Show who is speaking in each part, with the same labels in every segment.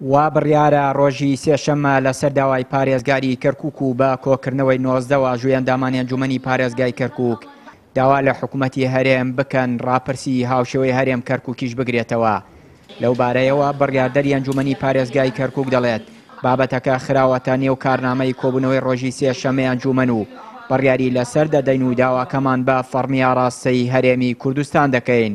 Speaker 1: وا بڕیارە ڕۆژی سێشەممە لەسەر داوای پارێزگاری کەرکک و بە کۆکردنەوەی نۆزدە واژوی ئەندامانی ئەنجومنی پارێزگای کەرکک داوا لە حکوومەتی هەرێم بکەن ڕاپرسی هاوشێوەی هەرێم کەرککیش بگرێتەوە لەو بارەیەوە بڕیاردەری ئەنجومنی پارێزگای کەرکک دەڵێت بابەتەکە خراوەتە نێو کارنامەی کۆبوونەوەی ڕۆژی سێشەمەی ئەنجومەن و بڕیاری لەسەر دەدەین و داواکەمان بە فەڕمی ئاراستەی هەرێمی کوردستان دەکەین.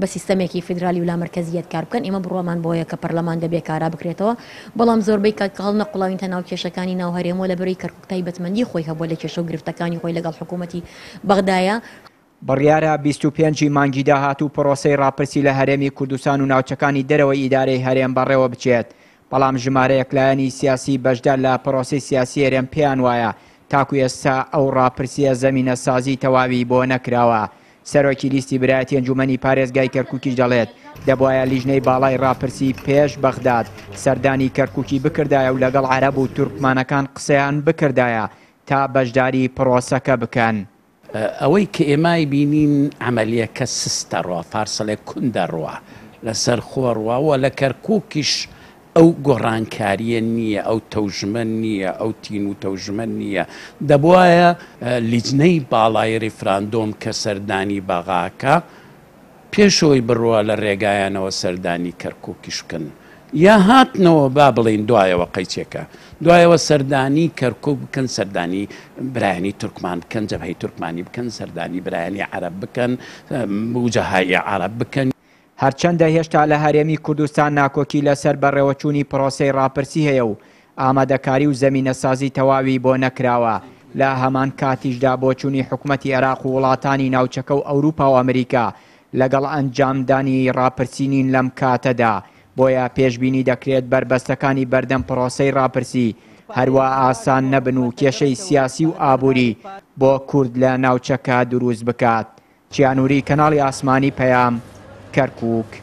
Speaker 2: بە سیستەمێکی فیدرالی و لامەرکەزییەت کار بکەن، ئێمە بڕوامان بەوەیە کە پەرلەمان دەبێ کارا بکرێتەوە، بەڵام زۆربەی کات کە هەڵنەقوڵاوینتە ناو کێشەکانی ناو هەرێمەوە، لەبەرەی کەرکووک تایبەتمەندیی خۆی هەبووە لە کێشە و گرفتەکانی خۆی لەگەڵ حکوومەتی بەغدایە،
Speaker 1: بڕیارە بیست و پێنج ی مانگی داهاتوو پرۆسەی ڕاپرسی لە هەرێمی کوردستان و ناوچەکانی دەرەوەی ئیدارەی هەرێم بەڕێوە بچێت، بەڵام ژمارەیەک لایەنی سیاسی بەشدار لە پرۆسەی سیاسی هەرێم پێیان وایە تاکو ئێستا ئەو ڕاپرسییە زەمینەسازی تەواوی بۆ نەکراوە. سەرۆکی لیستی برایەتی ئەنجومەنی پارێزگای کەرکوکیش دەڵێت، دەبوایە لیژنەی باڵای ڕاپرسی پێش بەغداد سەردانی کەرکوکی بکردایە و لەگەڵ عەرەب و تورکمانەکان قسەیان بکردایە تا بەشداری پرۆسەکە بکەن.
Speaker 3: ئەوەی کە ئێمای بینین عەمەلیەکە سست دەڕوا پارسەڵێک کون دەڕوا لەسەر خۆ ڕوا وە لە کەرکوکیش ئەو گۆڕانکاریە نیە ئەو تەوژمە نیە ئەو تین و تەوژمە نیە دەبوایە لیجنەی باڵای ریفراندۆم کە سەردانی بەغاکە پێشەوەی بڕوا لە رێگایانەوە سەردانی کەرکوکیش بکەن یا هاتنەوە با بڵێین دوایەوە قەیچێکە دوایەوە سەردانی کەرکوک بکەن سەردانی برایانی تورکمان بکەن جەبهەی تورکمانی بکەن سەردانی برایانی عەرەب بکەن موجەهای عەرەب بکەن
Speaker 1: هەرچەندە هێشتا لە هەرێمی کوردستان ناکۆکی لەسەر بەڕێوەچوونی پرۆسەی ڕاپرسی هەیە و ئامادەکاری و زەمینەسازی تەواوی بۆ نەکراوە، لە هەمان کاتیشدا بۆچوونی حکومەتی عێراق و وڵاتانی ناوچەکە و ئەوروپا و ئەمریکا لەگەڵ ئەنجامدانی راپرسی نین لەم کاتەدا، بۆیە پێشبینی دەکرێت بەربەستەکانی بەردەم پرۆسەی راپرسی هەروا ئاسان نەبن و کێشەی سیاسی و ئابووری بۆ کورد لە ناوچەکە دروست بکات. چیا نوری، کەناڵی ئاسمانی پەیام، کەرکوک.